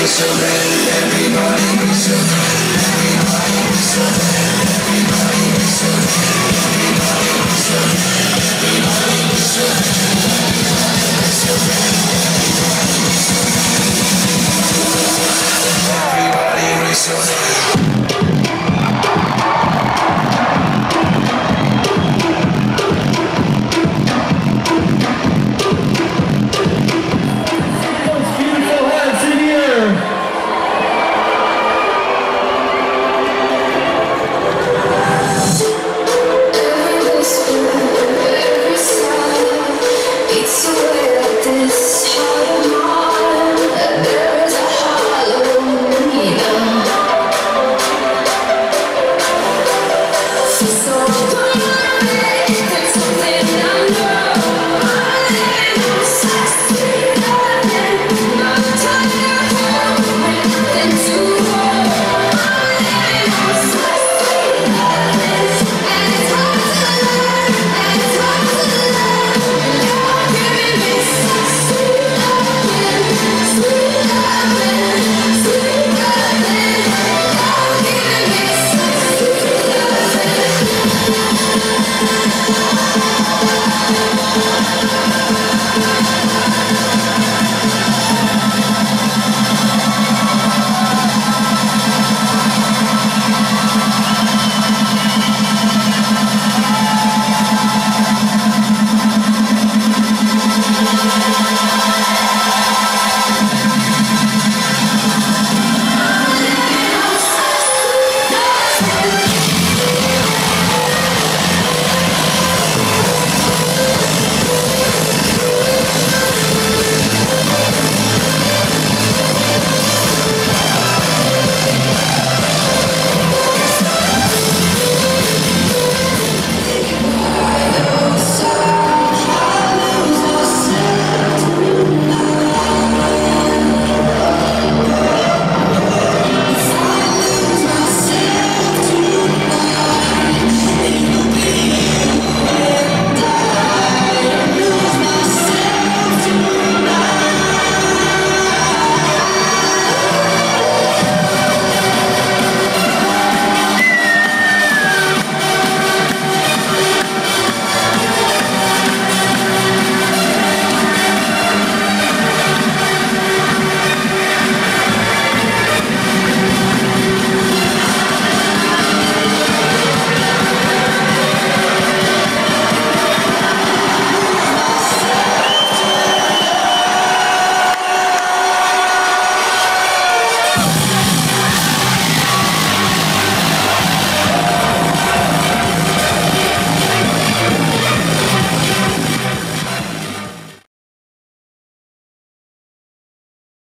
Everybody be so bad. Everybody. Everybody. Everybody. Everybody. Everybody. Everybody